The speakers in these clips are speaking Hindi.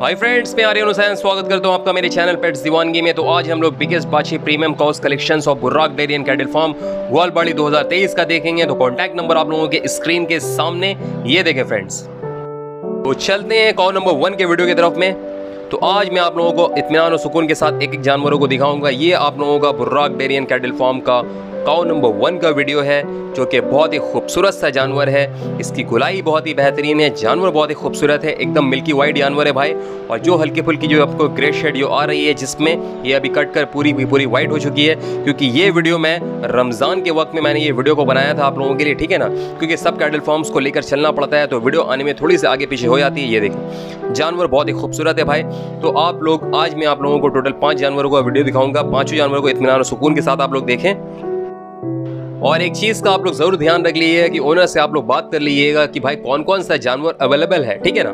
हाय फ्रेंड्स मैं आर्यन हुसैन, स्वागत करता हूँ आपका मेरे चैनल पेट्स दीवानगी में। तो आज हम लोग बिगेस्ट बाछी premium cows collections of Burraq dairy and cattle farm Gwalbari 2023 का देखेंगे। तो कॉन्टैक्ट नंबर आप लोगों के स्क्रीन के सामने, ये देखें फ्रेंड्स तो चलते हैं कॉल नंबर वन के वीडियो की तरफ़ में। तो आज मैं आप लोगों को इतमान और सुकून के साथ एक एक जानवरों को दिखाऊँगा। ये आप लोगों का Burraq dairy and cattle farm का काउ नंबर वन का वीडियो है, जो कि बहुत ही खूबसूरत सा जानवर है। इसकी गुलाई बहुत ही बेहतरीन है, जानवर बहुत ही खूबसूरत है, एकदम मिल्की वाइट जानवर है भाई। और जो हल्की फुल्की जो आपको ग्रे शेड जो आ रही है, जिसमें ये अभी कट कर पूरी भी पूरी वाइट हो चुकी है, क्योंकि ये वीडियो मैं रमज़ान के वक्त में मैंने ये वीडियो को बनाया था आप लोगों के लिए, ठीक है ना? क्योंकि सब कैटल फॉर्म्स को लेकर चलना पड़ता है तो वीडियो आने में थोड़ी सी आगे पीछे हो जाती है, ये देखें। जानवर बहुत ही खूबसूरत है भाई। तो आप लोग, आज मैं आप लोगों को टोटल पाँच जानवरों का वीडियो दिखाऊँगा, पाँचों जानवरों को इतमान सुकून के साथ आप लोग देखें। और एक चीज़ का आप लोग ज़रूर ध्यान रख लीजिएगा कि ओनर से आप लोग बात कर लीजिएगा कि भाई कौन कौन सा जानवर अवेलेबल है, ठीक है ना?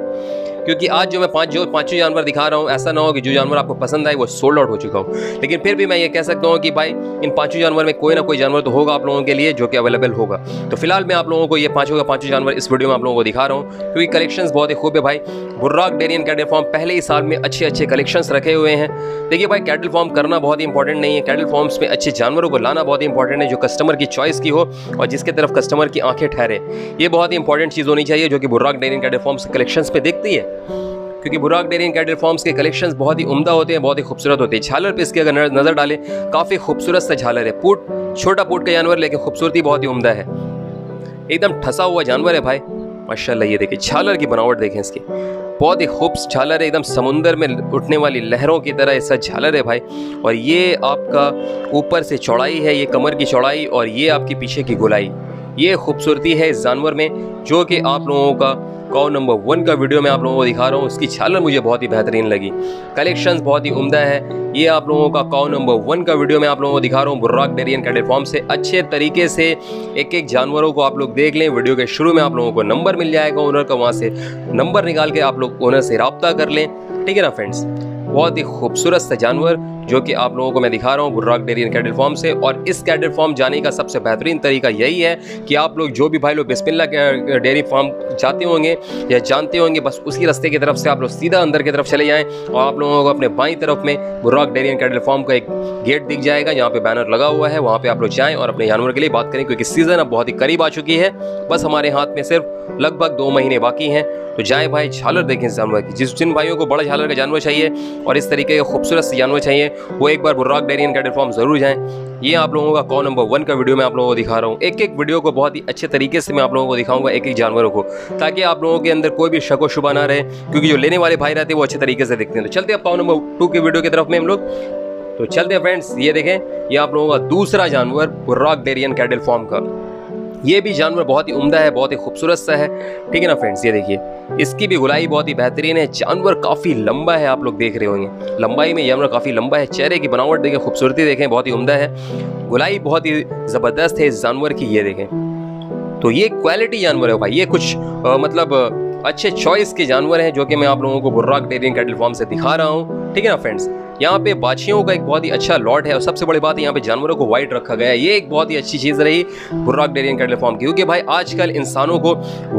क्योंकि आज जो मैं पाँच जो पाँचों जानवर दिखा रहा हूँ, ऐसा ना हो कि जो जानवर आपको पसंद आए वो सोल्ड आउट हो चुका हो। लेकिन फिर भी मैं ये कह सकता हूँ कि भाई इन पाँचों जानवर में कोई ना कोई जानवर तो होगा आप लोगों के लिए जो कि अवेलेबल होगा। तो फ़िलहाल मैं आप लोगों को ये पाँचों का पाँचों जानवर इस वीडियो में आप लोगों को दिखा रहा हूँ, क्योंकि कलेक्शन बहुत ही खूब है भाई। बुर्राक डेरियन कैटल फॉर्म पहले ही साल में अच्छे अच्छे कलेक्शन रखे हुए हैं। देखिए भाई कैटल फॉर्म करना बहुत ही इंपॉर्टेंट नहीं है। कैटल फॉर्म्स में अच्छे जानवरों को लाना बहुत ही इंपॉर्टेंट है, जो कस्टमर की चॉइस की हो और जिसके तरफ़ कस्टमर की आँखें ठहरे। ये बहुत ही इंपॉर्टेंट चीज़ होनी चाहिए, जो कि Burraq dairy and cattle farms collection पर देखती है। क्योंकि बुराक डेरिंग कैटल फॉर्म्स के कलेक्शंस बहुत ही उम्दा होते हैं, बहुत ही खूबसूरत होते हैं। झालर पे इसके अगर नज़र डालें, काफ़ी खूबसूरत सा झालर है। पुट छोटा पुट का जानवर, लेकिन खूबसूरती बहुत ही उम्दा है। एकदम ठसा हुआ जानवर है भाई। माशाल्लाह, ये देखिए, झालर की बनावट देखें इसकी। बहुत ही खूब झालर है, एकदम समुंदर में उठने वाली लहरों की तरह ऐसा झालर है भाई। और ये आपका ऊपर से चौड़ाई है, ये कमर की चौड़ाई और ये आपकी पीछे की गुलाई। ये खूबसूरती है इस जानवर में, जो कि आप लोगों का कौ नंबर वन का वीडियो मैं आप लोगों को दिखा रहा हूँ। उसकी छालर मुझे बहुत ही बेहतरीन लगी। कलेक्शंस बहुत ही उम्दा है। ये आप लोगों का कौ नंबर वन का वीडियो मैं आप लोगों को दिखा रहा हूँ। बुर्राक डेरियन कैटल फॉर्म से अच्छे तरीके से एक एक जानवरों को आप लोग देख लें। वीडियो के शुरू में आप लोगों को नंबर मिल जाएगा ओनर का। वहाँ से नंबर निकाल के आप लोग ओनर से रबता कर लें। ठीक है ना फ्रेंड्स बहुत ही खूबसूरत सा जानवर। जो कि आप लोगों को मैं दिखा रहा हूँ Burraq dairy and cattle farm से। और इस कैटल फॉर्म जाने का सबसे बेहतरीन तरीका यही है कि आप लोग जो भी भाई लोग बिस्मिल्ला डेयरी फार्म जाते होंगे या जानते होंगे, बस उसी रास्ते की तरफ़ से आप लोग सीधा अंदर की तरफ़ चले जाएँ और आप लोगों को अपने बाई तरफ़ में Burraq dairy and cattle farm का एक गेट दिख जाएगा। जहाँ पे बैनर लगा हुआ है, वहाँ पे आप लोग जाएँ और अपने जानवर के लिए बात करें, क्योंकि सीज़न अब बहुत ही करीब आ चुकी है। बस हमारे हाथ में सिर्फ़ लगभग दो महीने बाकी हैं। तो जाए भाई, झालर देखें जानवर की। जिस जिन भाइयों को बड़ा झालर का जानवर चाहिए और इस तरीके का खूबसूरत जानवर चाहिए वो एक बार Burraq dairy and cattle farm ज़रूर जाएँ। ये आप लोगों का कॉल नंबर वन का वीडियो मैं आप लोगों को दिखा रहा हूँ। एक एक वीडियो को बहुत ही अच्छे तरीके से मैं आप लोगों को दिखाऊँगा एक एक जानवरों को, ताकि आप लोगों के अंदर कोई भी शको शुबा ना रहे, क्योंकि जो लेने वाले भाई रहते हैं वो अच्छे तरीके से दिखते हैं। तो चलते हैं कॉल नंबर टू की वीडियो की तरफ़ में हम लोग। तो चलते हैं फ्रेंड्स ये देखें, ये आप लोगों का दूसरा जानवर बुर्राक डेरियन कैटल फॉर्म का। ये भी जानवर बहुत ही उम्दा है बहुत ही खूबसूरत सा है। ठीक है ना फ्रेंड्स ये देखिए इसकी भी गुलाई बहुत ही बेहतरीन है। जानवर काफ़ी लंबा है आप लोग देख रहे होंगे। लंबाई में जानवर काफ़ी लंबा है। चेहरे की बनावट देखें खूबसूरती देखें बहुत ही उम्दा है। गुलाई बहुत ही ज़बरदस्त है इस जानवर की ये देखें। तो ये क्वालिटी जानवर है भाई ये कुछ आ, मतलब अच्छे चॉइस के जानवर हैं जो कि मैं आप लोगों को बुर्राक डेरिंग कैटल फार्म से दिखा रहा हूँ। ठीक है ना फ्रेंड्स यहाँ पे बाछियों का एक बहुत ही अच्छा लॉट है और सबसे बड़ी बात यहाँ पे जानवरों को वाइट रखा गया है। ये एक बहुत ही अच्छी चीज़ रही बुर्राक डेरियन कैटल फार्म की, क्योंकि भाई आजकल इंसानों को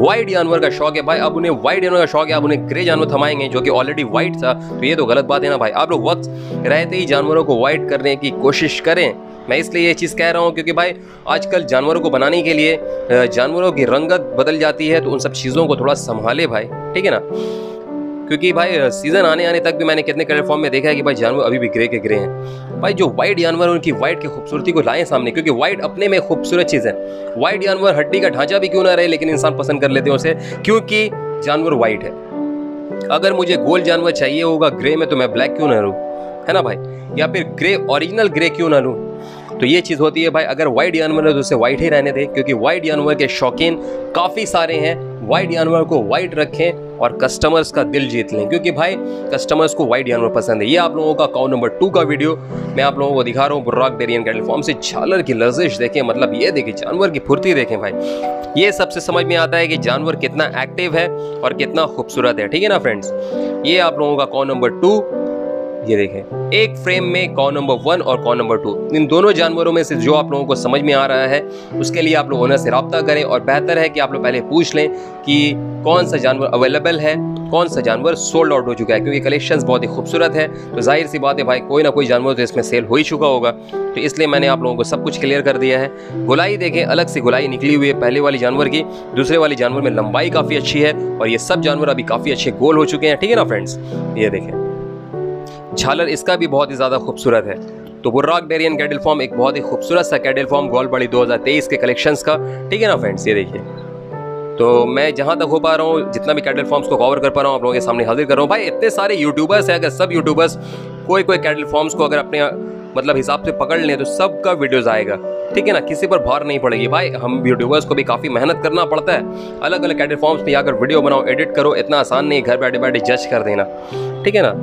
वाइट जानवर का शौक है। भाई, अब उन्हें वाइट जानवर का शौक है, अब उन्हें ग्रे जानवर थमाएँगे जो कि ऑलरेडी व्हाइट था। तो ये तो गलत बात है ना भाई। आप लोग वक्त रहते ही जानवरों को वाइट करने की कोशिश करें। मैं इसलिए ये चीज़ कह रहा हूँ क्योंकि भाई, आजकल जानवरों को बनाने के लिए जानवरों की रंगत बदल जाती है तो उन सब चीज़ों को थोड़ा संभाले भाई, ठीक है ना? क्योंकि भाई सीज़न आने आने तक भी मैंने कितने कलर फॉर्म में देखा है कि भाई जानवर अभी भी ग्रे के ग्रे हैं। भाई, जो वाइट जानवर उनकी वाइट की खूबसूरती को लाएँ सामने, क्योंकि वाइट अपने में खूबसूरत चीज़ है। वाइट जानवर हड्डी का ढांचा भी क्यों ना रहे, लेकिन इंसान पसंद कर लेते हैं उसे, क्योंकि जानवर वाइट है। अगर मुझे गोल्ड जानवर चाहिए होगा ग्रे में तो मैं ब्लैक क्यों ना लूँ? है ना भाई? या फिर ग्रे ओरिजिनल ग्रे क्यों ना लूँ? तो ये चीज़ होती है भाई, अगर वाइट जानवर है तो उसे वाइट ही रहने दें, क्योंकि वाइट जानवर के शौकीन काफ़ी सारे हैं। वाइट जानवर को वाइट रखें और कस्टमर्स का दिल जीत लें, क्योंकि भाई कस्टमर्स को वाइट जानवर पसंद है। ये आप लोगों का काउ नंबर टू का वीडियो मैं आप लोगों को दिखा रहा हूँ बुर्राक डेरियन कैटल फॉर्म से। झालर की लर्जिश देखें मतलब ये देखें जानवर की फुर्ती देखें भाई। ये सबसे समझ में आता है कि जानवर कितना एक्टिव है और कितना खूबसूरत है, ठीक है ना फ्रेंड्स ये आप लोगों का काउ नंबर टू ये देखें। एक फ्रेम में कॉ नंबर वन और कॉ नंबर टू इन दोनों जानवरों में से जो आप लोगों को समझ में आ रहा है, उसके लिए आप लोग ओनर से रब्ता करें और बेहतर है कि आप लोग पहले पूछ लें कि कौन सा जानवर अवेलेबल है, कौन सा जानवर सोल्ड आउट हो चुका है, क्योंकि कलेक्शंस बहुत ही खूबसूरत है। तो ज़ाहिर सी बात है भाई, कोई ना कोई जानवर तो इसमें सेल हो ही चुका होगा। तो इसलिए मैंने आप लोगों को सब कुछ क्लियर कर दिया है। गुलाई देखें, अलग से गुलाई निकली हुई है पहले वाली जानवर की। दूसरे वाली जानवर में लंबाई काफ़ी अच्छी है और ये सब जानवर अभी काफ़ी अच्छे गोल हो चुके हैं। ठीक है ना फ्रेंड्स ये देखें। झालर इसका भी बहुत ही ज़्यादा खूबसूरत है। तो बुर्राक डेरियन कैडल फॉर्म एक बहुत ही खूबसूरत सा कैडल फॉर्म गोलबड़ी 2023 के कलेक्शंस का। ठीक है ना फ्रेंड्स, ये देखिए। तो मैं जहाँ तक हो पा रहा हूँ, जितना भी कैटल फॉर्म्स को कवर कर पा रहा हूँ, आप लोगों के सामने हाजिर कर रहा हूँ। भाई, इतने सारे यूट्यूबर्स हैं, अगर सब यूट्यूबर्स कोई कोई कैटल फॉर्म्स को अगर अपने मतलब हिसाब से पकड़ लें तो सबका वीडियोज़ आएगा। ठीक है ना? किसी पर भार नहीं पड़ेगी। भाई, हम यूट्यूबर्स को भी काफ़ी मेहनत करना पड़ता है। अलग अलग कैटल फॉर्म्स में आकर वीडियो बनाओ एडिट करो, इतना आसान नहीं घर बैठे बैठे जज कर देना। ठीक है ना?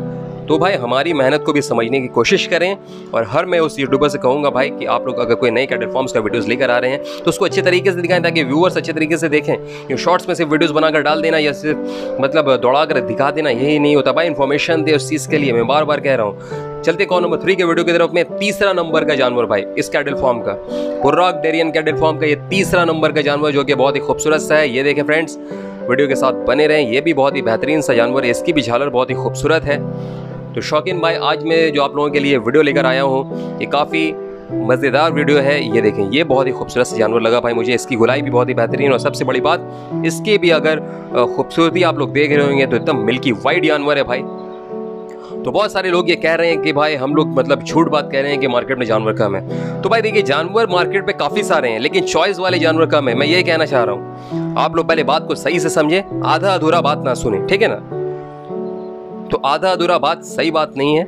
तो भाई, हमारी मेहनत को भी समझने की कोशिश करें और हर मैं उस यूट्यूबर से कहूँगा भाई कि आप लोग अगर कोई नए कैटल फॉर्म्स का वीडियोज़ लेकर आ रहे हैं तो उसको अच्छे तरीके से दिखाएँ ताकि व्यूअर्स अच्छे तरीके से देखें। ये शॉर्ट्स में सिर्फ़ वीडियोज़ बनाकर डाल देना या सिर्फ़ मतलब दौड़ा कर दिखा देना, यही नहीं होता। भाई इन्फॉर्मेशन दे उस चीज़ के लिए मैं बार बार कह रहा हूँ। चलते कौन नंबर थ्री के वीडियो की तरफ़ में तीसरा नंबर का जानवर भाई, इस कैटल फॉर्म का। पुर्राक डेरियन कैटल फॉर्म का ये तीसरा नंबर का जानवर जो कि बहुत ही खूबसूरत सा है। ये देखें फ्रेंड्स वीडियो के साथ बने रहें। ये भी बहुत ही बेहतरीन सा जानवर है। इसकी भी झालर बहुत ही खूबसूरत है। तो शौकीन भाई, आज मैं जो आप लोगों के लिए वीडियो लेकर आया हूँ, ये काफ़ी मज़ेदार वीडियो है। ये देखें, ये बहुत ही खूबसूरत जानवर लगा भाई मुझे। इसकी गुलाई भी बहुत ही बेहतरीन और सबसे बड़ी बात, इसकी भी अगर खूबसूरती आप लोग देख रहे होंगे तो एकदम मिल्की वाइट जानवर है भाई। तो बहुत सारे लोग ये कह रहे हैं कि भाई, हम लोग मतलब झूठ बात कह रहे हैं कि मार्केट में जानवर कम है। तो भाई देखिए, जानवर मार्केट में काफ़ी सारे हैं, लेकिन चॉइस वाले जानवर कम है। मैं ये कहना चाह रहा हूँ, आप लोग पहले बात को सही से समझें, आधा अधूरा बात ना सुने, ठीक है ना? तो आधा अधूरा बात सही बात नहीं है।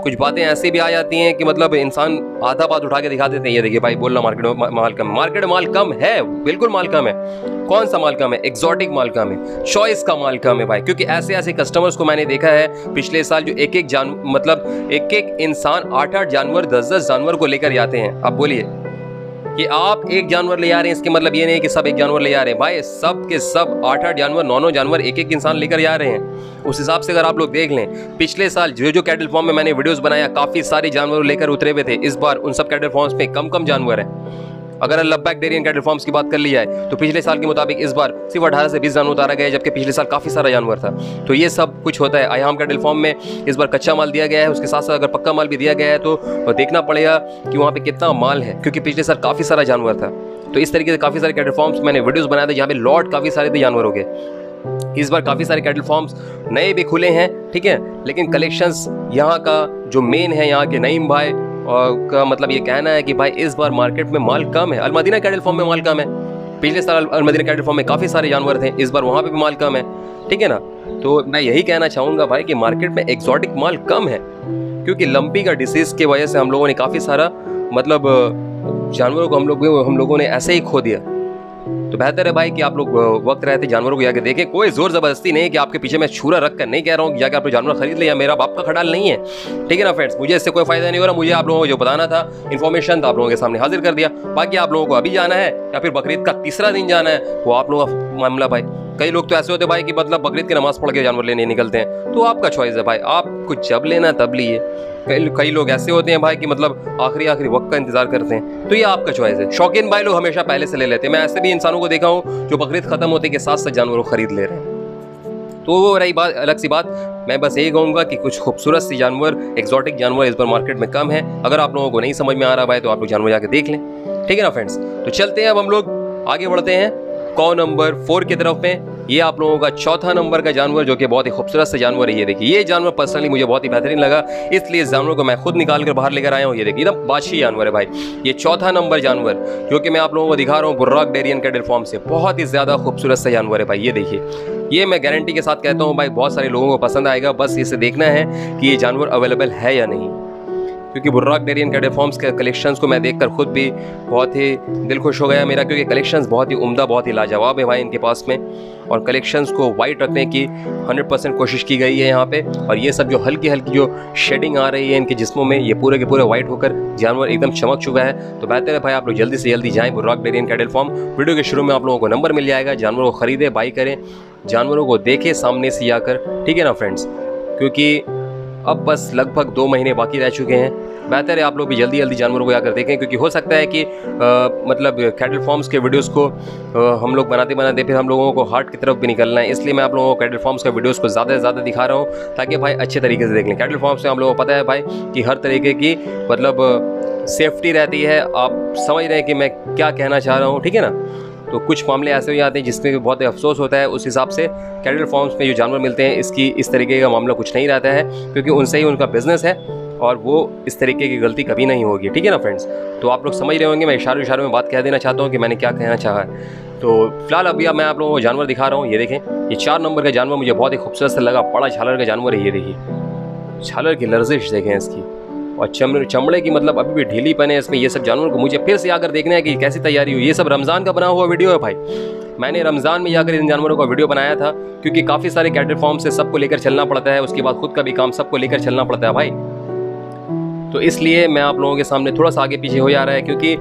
कुछ बातें ऐसी भी आ जाती हैं कि मतलब इंसान आधा बात उठा के दिखा देते हैं। ये देखिए भाई बोलना मार्केट में माल कम। मार्केट माल कम है, बिल्कुल माल कम है। कौन सा माल कम है? एक्सोटिक माल कम है। चॉइस का माल कम है भाई, क्योंकि ऐसे ऐसे कस्टमर्स को मैंने देखा है पिछले साल जो एक एक जान मतलब एक एक इंसान आठ आठ जानवर दस दस जानवर को लेकर जाते हैं। अब बोलिए। कि आप एक जानवर ले आ रहे हैं, इसके मतलब ये नहीं कि सब एक जानवर ले आ रहे हैं। भाई, सब के सब आठ आठ जानवर नौ नौ जानवर एक एक इंसान लेकर जा रहे हैं। उस हिसाब से अगर आप लोग देख लें, पिछले साल जो जो कैटल फॉर्म में मैंने वीडियोस बनाया, काफ़ी सारे जानवर लेकर उतरे हुए थे। इस बार उन सब कैटल फॉर्म्स में कम कम जानवर हैं। अगर लब्बैक डेरियन कैटल फॉर्म्स की बात कर ली जाए तो पिछले साल के मुताबिक इस बार सिर्फ़ अठारह से बीस जानवर उतारा गया जबकि पिछले साल काफ़ी सारा जानवर था। तो ये सब कुछ होता है। आयाम कैटल फॉर्म में इस बार कच्चा माल दिया गया है। उसके साथ साथ अगर पक्का माल भी दिया गया है तो देखना पड़ेगा कि वहाँ पे कितना माल है, क्योंकि पिछले साल काफ़ी सारा जानवर था। तो इस तरीके से काफ़ी सारे कैटल फॉर्म्स मैंने वीडियोज़ बनाए थे, जहाँ पे लॉट काफ़ी सारे थे जानवर गए इस बार काफ़ी सारे कैटल फॉर्म्स नए भी खुले हैं, ठीक है? लेकिन कलेक्शंस यहाँ का जो मेन है, यहाँ के नईम भाई और का मतलब ये कहना है कि भाई, इस बार मार्केट में माल कम है। अलमदीना कैटल फॉर्म में माल कम है। पिछले साल अलमदीना कैटल फॉर्म में काफ़ी सारे जानवर थे। इस बार वहाँ पर भी माल कम है। ठीक है ना? तो मैं यही कहना चाहूँगा भाई कि मार्केट में एक्जॉटिक माल कम है। क्योंकि लंपी का डिसीज़ की वजह से हम लोगों ने काफ़ी सारा मतलब जानवरों को हम लोग, हम लोगों ने ऐसे ही खो दिया। तो बेहतर है भाई कि आप लोग वक्त रहते जानवरों को जाकर देखें। कोई ज़ोर ज़बरदस्ती नहीं कि आपके पीछे मैं छूरा रख कर नहीं कह रहा हूँ जाकर आप जानवर खरीद ले या मेरा बाप का खड़ाल नहीं है। ठीक है ना फ्रेंड्स मुझे इससे कोई फ़ायदा नहीं हो रहा। मुझे आप लोगों को जो बताना था इन्फॉर्मेशन था आप लोगों के सामने हाजिर कर दिया। बाकी आप लोगों को अभी जाना है या फिर बकरीद का तीसरा दिन जाना है, वो आप लोगों का मामला भाई। कई लोग तो ऐसे होते भाई कि मतलब बकरीद की नमाज़ पढ़ के जानवर लेने निकलते हैं। तो आपका चॉइस है भाई। आपको जब लेना तब लिए। कई कई लोग ऐसे होते हैं भाई कि मतलब आखिरी आखिरी वक्त का इंतज़ार करते हैं। तो ये आपका चॉइस है। शौकीन भाई लोग हमेशा पहले से ले लेते हैं। मैं ऐसे भी इंसानों को देखा हूँ जो बकरीद खत्म होते के साथ साथ जानवरों को खरीद ले रहे हैं। तो वो रही बात अलग सी बात। मैं बस यही कहूँगा कि कुछ खूबसूरत सी जानवर एक्जॉटिक जानवर इस बार मार्केट में कम है। अगर आप लोगों को नहीं समझ में आ रहा भाई तो आप लोग जानवर जाके देख लें। ठीक है ना फ्रेंड्स तो चलते हैं अब हम लोग। आगे बढ़ते हैं। कौ नंबर फोर की तरफ़ में। ये आप लोगों का चौथा नंबर का जानवर जो कि बहुत ही खूबसूरत से जानवर है, ये देखिए। ये जानवर पर्सनली मुझे बहुत ही बेहतरीन लगा। इसलिए इस जानवर को मैं खुद निकाल कर बाहर लेकर आया हूँ, ये देखिए। एकदम बादशी जानवर है भाई। ये चौथा नंबर जानवर, जो कि मैं आप लोगों को दिखा रहा हूँ बुर्राक डेरियन कैडल फॉर्म से। बहुत ही ज़्यादा खूबसूरत सा जानवर है भाई, ये देखिए। ये मैं गारंटी के साथ कहता हूँ, भाई, बहुत सारे लोगों को पसंद आएगा। बस इसे देखना है कि ये जानवर अवेलेबल है या नहीं। क्योंकि बुर्राक डेरियन कैडे फॉर्म्स के कलेक्शंस को मैं देखकर खुद भी बहुत ही दिल खुश हो गया मेरा, क्योंकि कलेक्शंस बहुत ही उम्दा, बहुत ही लाजवाब है भाई इनके पास में। और कलेक्शंस को वाइट रखने की 100 परसेंट कोशिश की गई है यहाँ पे। और ये सब जो हल्की हल्की जो शेडिंग आ रही है इनके जिस्मों में, ये पूरे के पूरे वाइट होकर जानवर एकदम चमक चुका है। तो बेहतर है भाई आप लोग जल्दी से जल्दी जाएँ बुर्राक डेरियन कैडल फॉर्म। वीडियो के शुरू में आप लोगों को नंबर मिल जाएगा, जानवरों को खरीदे बाई करें, जानवरों को देखें सामने से आकर। ठीक है ना फ्रेंड्स क्योंकि अब बस लगभग दो महीने बाकी रह चुके हैं। बेहतर है आप लोग भी जल्दी जल्दी जानवरों को जाकर देखें क्योंकि हो सकता है कि आ, मतलब कैटल फॉर्म्स के वीडियोस को आ, हम लोग बनाते बनाते फिर हम लोगों को हार्ट की तरफ़ भी निकलना है। इसलिए मैं आप लोगों को कैटल फॉर्म्स के वीडियोस को ज़्यादा से ज़्यादा दिखा रहा हूँ ताकि भाई अच्छे तरीके से देख लें। कैटल फॉर्म्स में हम लोगों को पता है भाई कि हर तरीके की मतलब सेफ्टी रहती है। आप समझ रहे हैं कि मैं क्या कहना चाह रहा हूँ ठीक है ना? तो कुछ मामले ऐसे भी आते हैं जिसमें बहुत अफसोस होता है। उस हिसाब से कैटल फॉर्म्स में जो जानवर मिलते हैं, इसकी इस तरीके का मामला कुछ नहीं रहता है, क्योंकि उनसे ही उनका बिज़नेस है और वो इस तरीके की गलती कभी नहीं होगी। ठीक है ना फ्रेंड्स तो आप लोग समझ रहे होंगे, मैं इशारों इशारों में बात कह देना चाहता हूँ कि मैंने क्या कहना चाहा है। तो फ़िलहाल अभी मैं आप लोगों को जानवर दिखा रहा हूँ, ये देखें, ये चार नंबर का जानवर मुझे बहुत ही खूबसूरत से लगा, बड़ा झालर का जानवर है ये, देखिए। झालर की लर्जिश देखें इसकी। और चमड़े चमड़े की मतलब अभी भी ढीली पने इसमें, ये सब जानवर को मुझे फिर से आकर देखना है कि कैसी तैयारी हुई। ये सब रमज़ान का बना हुआ वीडियो है भाई। मैंने रमज़ान में जाकर इन जानवरों का वीडियो बनाया था, क्योंकि काफ़ी सारे कैटर फॉर्म से सबको लेकर चलना पड़ता है, उसके बाद खुद का भी काम सबको लेकर चलना पड़ता है भाई। तो इसलिए मैं आप लोगों के सामने थोड़ा सा आगे पीछे हो जा रहा है, क्योंकि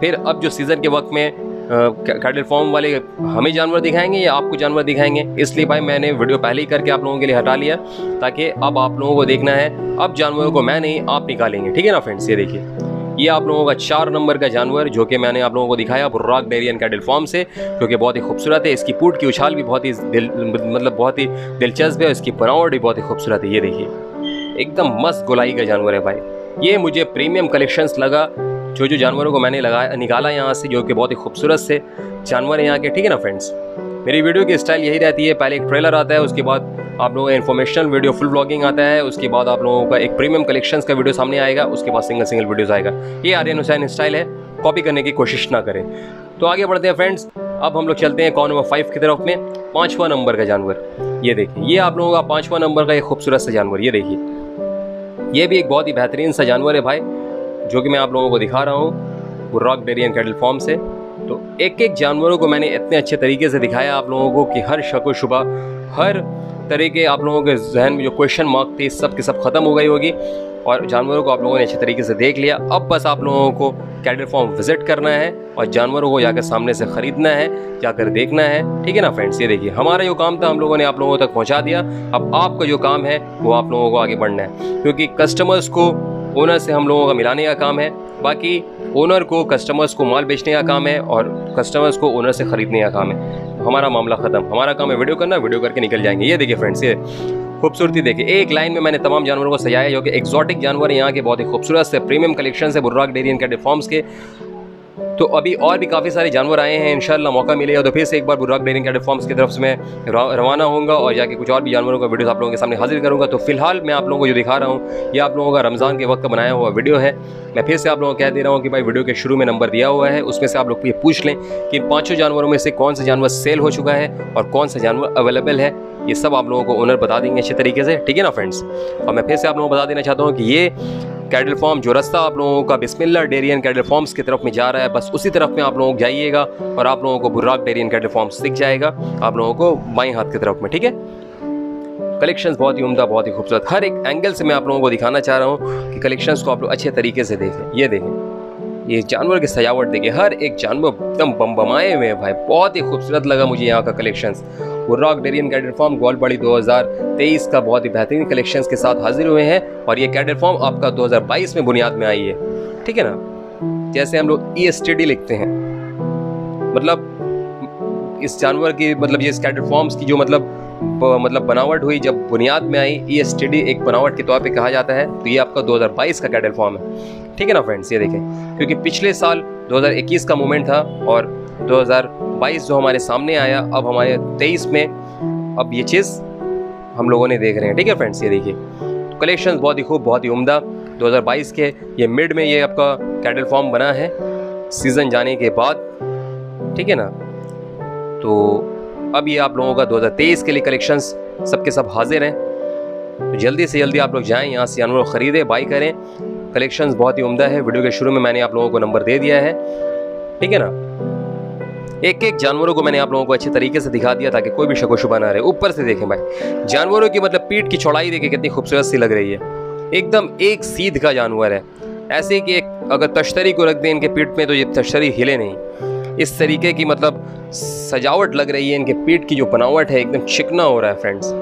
फिर अब जो सीज़न के वक्त में कैटल फॉर्म वाले हमें जानवर दिखाएँगे या आपको जानवर दिखाएँगे? इसलिए भाई मैंने वीडियो पहले ही करके आप लोगों के लिए हटा लिया, ताकि अब आप लोगों को देखना है, अब जानवरों को मैं नहीं, आप निकालेंगे। ठीक है ना फ्रेंड्स ये देखिए, ये आप लोगों का चार नंबर का जानवर, जो कि मैंने आप लोगों को दिखाया बुर्राक डेरियन कैटल फॉर्म से, जो कि बहुत ही खूबसूरत है। इसकी पूट की उछाल भी बहुत ही दिल मतलब बहुत ही दिलचस्प है, इसकी बनावट भी बहुत ही खूबसूरत है। ये देखिए, एकदम मस्त गुलाई का जानवर है भाई। ये मुझे प्रीमियम कलेक्शंस लगा जो जो जानवरों को मैंने लगाया निकाला यहाँ से, जो कि बहुत ही खूबसूरत से जानवर हैं यहाँ के, ठीक है ना फ्रेंड्स मेरी वीडियो की स्टाइल यही रहती है, पहले एक ट्रेलर आता है, उसके बाद आप लोगों का इन्फॉर्मेशनल वीडियो फुल ब्लॉगिंग आता है, उसके बाद आप लोगों का एक प्रीमियम कलेक्शंस का वीडियो सामने आएगा, उसके बाद सिंगल सिंगल वीडियोस आएगा। ये आर्यन हुसैन स्टाइल है कॉपी करने की कोशिश ना करें। तो आगे बढ़ते हैं फ्रेंड्स अब हम लोग चलते हैं कॉन नंबर फाइव की तरफ़ में, पाँचवा नंबर का जानवर। ये देखिए, ये आप लोगों का पाँचवा नंबर का एक खूबसूरत सा जानवर, ये देखिए। ये भी एक बहुत ही बेहतरीन सा जानवर है भाई। जो कि मैं आप लोगों को दिखा रहा हूँ, वो रॉक डेरियन कैटल फॉर्म से। तो एक एक जानवरों को मैंने इतने अच्छे तरीके से दिखाया आप लोगों को कि हर शक व शुबा, हर तरह के आप लोगों के जहन में जो क्वेश्चन मार्क थे, सब के सब ख़त्म हो गई होगी और जानवरों को आप लोगों ने अच्छे तरीके से देख लिया। अब बस आप लोगों को कैटल फॉर्म विज़िट करना है और जानवरों को जाकर सामने से ख़रीदना है, जाकर देखना है। ठीक है ना फ्रेंड्स ये देखिए, हमारा जो काम था, हम लोगों ने आप लोगों तक पहुँचा दिया। अब आपका जो काम है, वो आप लोगों को आगे बढ़ना है। क्योंकि कस्टमर्स को ओनर से हम लोगों का मिलाने का काम है। बाकी ओनर को कस्टमर्स को माल बेचने का काम है और कस्टमर्स को ओनर से ख़रीदने का काम है। हमारा मामला ख़त्म। हमारा काम है वीडियो करना वीडियो करके निकल जाएँगे। ये देखिए फ्रेंड्स ये खूबसूरती देखिए। एक लाइन में मैंने तमाम जानवरों को सजाया जो कि एक्जॉटिक जानवर यहाँ के बहुत ही खूबसूरत से प्रीमियम कलेक्शन है, बुर्राक डेरियन के फॉर्म्स के। तो अभी और भी काफ़ी सारे जानवर आए हैं, इंशाल्लाह मौका मिलेगा तो फिर से एक बार बुराक डेयरिंग कैडेट फॉर्म्स की तरफ़ से मैं रवाना होऊँगा और जाके कुछ और भी जानवरों का वीडियो आप लोगों के सामने हाजिर करूँगा। तो फ़िलहाल मैं आप लोगों को जो दिखा रहा हूँ, ये आप लोगों का रमज़ान के वक्त बनाया हुआ वीडियो है। मैं फिर से आप लोगों को कह दे रहा हूँ कि भाई वीडियो के शुरू में नंबर दिया हुआ है, उसमें से आप लोग ये पूछ लें कि पाँचों जानवरों में से कौन सा जानवर सेल हो चुका है और कौन सा जानवर अवेलेबल है, ये सब आप लोगों को ओनर बता देंगे अच्छे तरीके से, ठीक है ना फ्रेंड्स? और मैं फिर से आप लोगों को बता देना चाहता हूँ कि ये कैडल फॉर्म, जो रास्ता आप लोगों का बिस्मिल्ला डेरियन कैडल फॉर्म्स की तरफ़ में जा रहा है, बस उसी तरफ़ में आप लोगों को जाइएगा और आप लोगों को बुर्राक डेरियन कैडल फॉर्म्स दिख जाएगा आप लोगों को बाई हाथ की तरफ़ में, ठीक है? कलेक्शंस बहुत ही उमदा, बहुत ही खूबसूरत। हर एक एंगल से मैं आप लोगों को दिखाना चाह रहा हूँ कि कलेक्शंस को आप लोग अच्छे तरीके से देखें। ये देखें। ये जानवर की सजावट देखिए हर एक जानवर एकदम बमबमाए हुए हैं भाई। बहुत ही खूबसूरत लगा मुझे यहाँ का कलेक्शन रॉक डेरियन कैडर फॉर्म गोलबाड़ी 2023 का बहुत ही बेहतरीन कलेक्शंस के साथ हाजिर हुए हैं और ये कैडर फॉर्म आपका 2022 में बुनियाद में आई है। ठीक है ना? जैसे हम लोग ई एस लिखते हैं। मतलब इस जानवर की मतलब ये स्कैटर फॉर्म्स की जो मतलब मतलब बनावट हुई, जब बुनियाद में आई ई एस एक बनावट के तौर पे कहा जाता है तो ये आपका 2022 का कैटल फॉर्म है। ठीक है ना फ्रेंड्स ये देखें। क्योंकि पिछले साल 2021 का मोमेंट था और 2022 जो हमारे सामने आया, अब हमारे 23 में, अब ये चीज़ हम लोगों ने देख रहे हैं। ठीक है फ्रेंड्स ये देखिए। कलेक्शन बहुत ही खूब, बहुत ही उम्दा। 2022 के ये मिड में ये आपका कैटल फॉर्म बना है। सीज़न जाने के बाद, ठीक है ना? तो अब ये आप लोगों का 2023 के लिए कलेक्शंस सबके सब हाजिर हैं। तो जल्दी से जल्दी आप लोग जाएँ, यहाँ से जानवर ख़रीदें बाई करें। कलेक्शंस बहुत ही उम्दा है। वीडियो के शुरू में मैंने आप लोगों को नंबर दे दिया है। ठीक है ना? एक एक जानवरों को मैंने आप लोगों को अच्छे तरीके से दिखा दिया ताकि कोई भी शको शुबा ना रहे। ऊपर से देखें भाई, जानवरों की मतलब पीठ की चौड़ाई देखें कितनी खूबसूरत सी लग रही है। एकदम एक सीध का जानवर है। ऐसे कि एक अगर तश्तरी को रख दें इनके पीठ में तो ये तश्तरी हिले नहीं। इस तरीके की मतलब सजावट लग रही है इनके पीठ की, जो बनावट है, एकदम चिकना हो रहा है फ्रेंड्स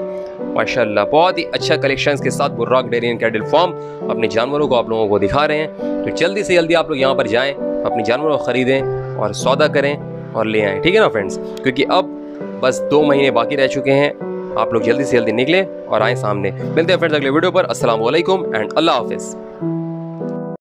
माशाल्लाह, बहुत ही अच्छा कलेक्शंस के साथ Burraq dairy and cattle farm अपने जानवरों को आप लोगों को दिखा रहे हैं। तो जल्दी से जल्दी आप लोग यहाँ पर जाएँ, अपने जानवरों को ख़रीदें और सौदा करें और ले आएँ। ठीक है ना फ्रेंड्स क्योंकि अब बस दो महीने बाकी रह चुके हैं। आप लोग जल्दी से जल्दी निकले और आए सामने। मिलते हैं फ्रेंड्स अगले वीडियो पर। असल एंड अल्लाह हाफिज़।